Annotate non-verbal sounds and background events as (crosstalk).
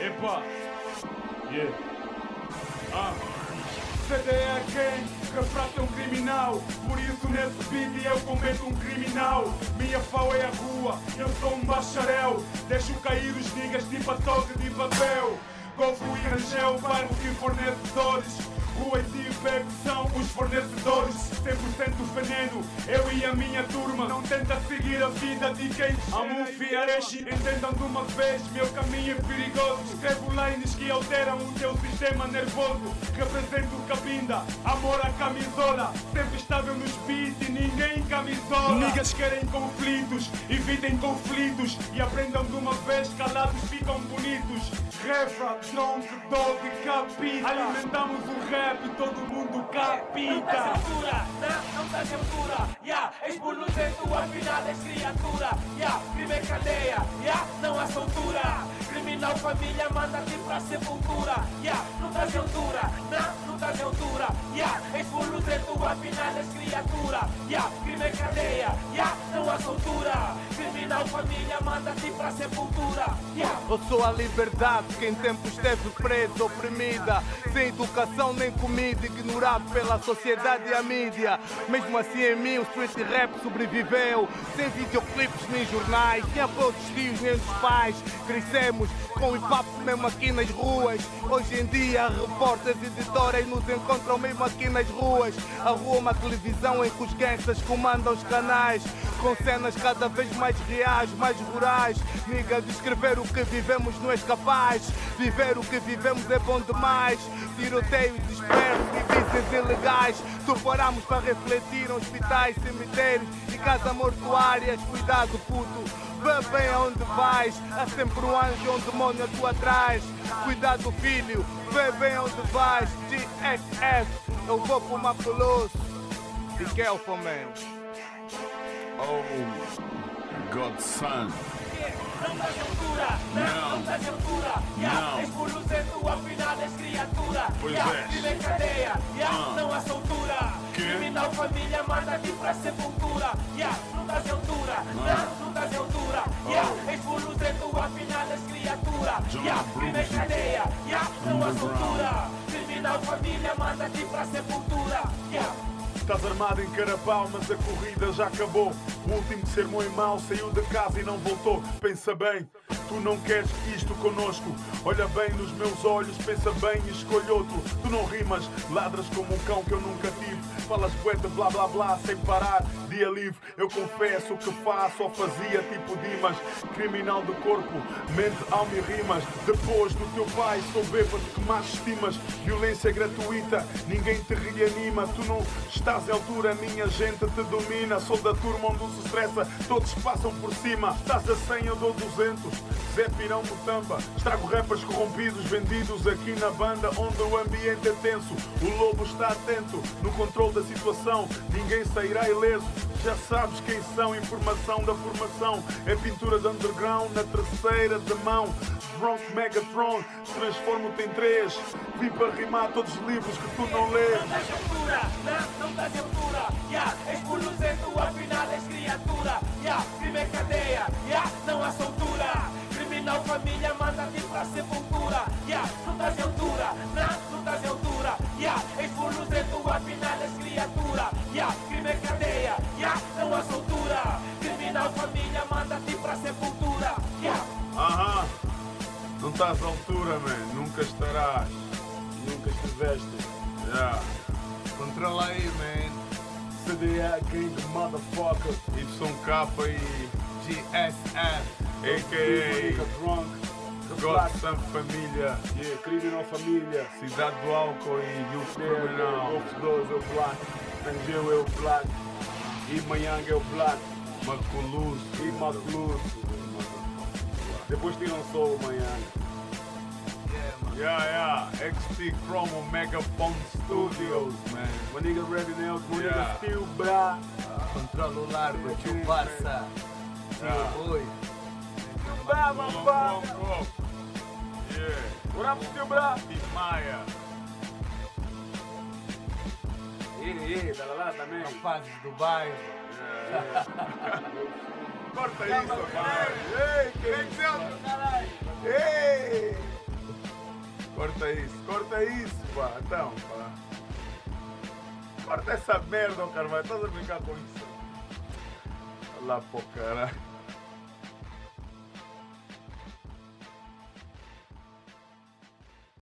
Epa! Yeah! Ah! CD é quem refrata um criminal Por isso nesse beat eu cometo um criminal Minha fau é a rua, eu sou um bacharel Deixo cair os niggas a toque de papel Golfo e Rangel, bairro de fornecedores Ruas e IPEC são os fornecedores. 100% veneno, eu e a minha turma Não tenta seguir a vida de quem Amo Fiareshi, entendam de uma vez Meu caminho é perigoso. Escrevo lines que alteram o teu sistema nervoso. Represento Cabinda, amor à camisola. Sempre estável nos beats e ninguém camisola Niggas querem conflitos, evitem conflitos E aprendam de uma vez, calados ficam bonitos. Refra, tronco, dog, capita. Alimentamos o rap e todo mundo capita. Não tens altura, não, não tens altura yeah, És boluzento, afinal és criatura. Yeah, Crime é cadeia, yeah, não há soltura. Criminal família manda-te pra sepultura. Yeah, Não tens altura, não, não tens altura yeah, És boluzento, afinal és criatura. Yeah, É cadeia, yeah, não há soltura Criminal família manda-te pra sepultura. Yeah. Eu sou a liberdade que em tempo esteve presa, oprimida. Sem educação nem comida, ignorado pela sociedade e a mídia. Mesmo assim em mim o street rap sobreviveu. Sem videoclipes nem jornais, sem apoio dos tios nem dos pais. Crescemos com hip hop mesmo aqui nas ruas. Hoje em dia repórteres e editoras nos encontram mesmo aqui nas ruas. A rua é uma televisão em que os gangsters comandam os canais Com cenas cada vez mais reais, mais rurais Niga, descrever o que vivemos não és capaz Viver o que vivemos é bom demais Tiroteio e divisões ilegais Torturamos para refletir hospitais, cemitérios e casas mortuárias Cuidado puto Vê bem aonde vais, há sempre um anjo ou um demônio à tua atrás. Cuidado, filho, vê bem aonde vais. GSF, eu vou pro Mapuloso. Be careful, man. Oh, Godson. Não tens altura, não, não tens altura yeah, Não. És boluzento, afinal és criatura Pois yeah, és. Vive em cadeia, yeah, Ah. não há soltura Que? Criminal família manda-te pra sepultura yeah, Não tens altura, não, não tens altura yeah, Oh. És boluzento, afinal és criatura yeah, Vive em cadeia, yeah, não há soltura Criminal família manda-te pra sepultura yeah. Estás armado em carapau, mas a corrida já acabou. O último sermão em mau saiu de casa e não voltou. Pensa bem, tu não queres isto conosco. Olha bem nos meus olhos, pensa bem e escolhe outro. Tu não rimas, ladras como um cão que eu nunca tive. Falas poeta, blá blá blá, sem parar. Dia livre, eu confesso o que faço ou fazia tipo Dimas. Criminal de corpo, mente, alma e rimas. Depois do teu pai, sou bêbado que mais estimas. Violência gratuita, ninguém te reanima. Tu não estás à altura, minha gente te domina. Sou da turma onde se estressa, todos passam por cima. Estás a 100, eu dou 200. Zé Pirão Mutamba, estrago rappers corrompidos, vendidos aqui na banda onde o ambiente é tenso. O lobo está atento no controle da situação, ninguém sairá ileso. Já sabes quem são, informação da formação. É pintura de underground na terceira de mão. Drunk Megatron, transformo-te em três. Vim para rimar todos os livros que tu não lês. Não tens altura, não, não tens altura yeah, estás à altura, man. Nunca estarás. Nunca estiveste. Yeah. Controla aí, man. CDA Gang Motherfucker. YK e GSF. a.k.a. Drunk, Godson Família. yeah, Criminal Família, Cidade do Álcool e Youth Criminal. Wolf 2 é o Black, Tangeu é o Black, e Mayang é o Black, Maculuso. e Maclus. Depois tiram só o Mayang. Yeah. Yeah. XT Chromo Megaphone Studios, man. Ready Nails, my Yeah. Steel Bra. Controla o largo, tio. Yeah. Tio. Bra, my bom, fuck. bom. Yeah. What up, Steel Bra? Timaya. Yeah, (laughs) yeah, tá lá também. Rapazes do bairro. Yeah, yeah. Corta isso. Ei, quem Ei! Corta isso, corta isso, pá. Então, pá. Corta essa merda, Carvalho. Estás a brincar com isso? Lá, pô, caralho.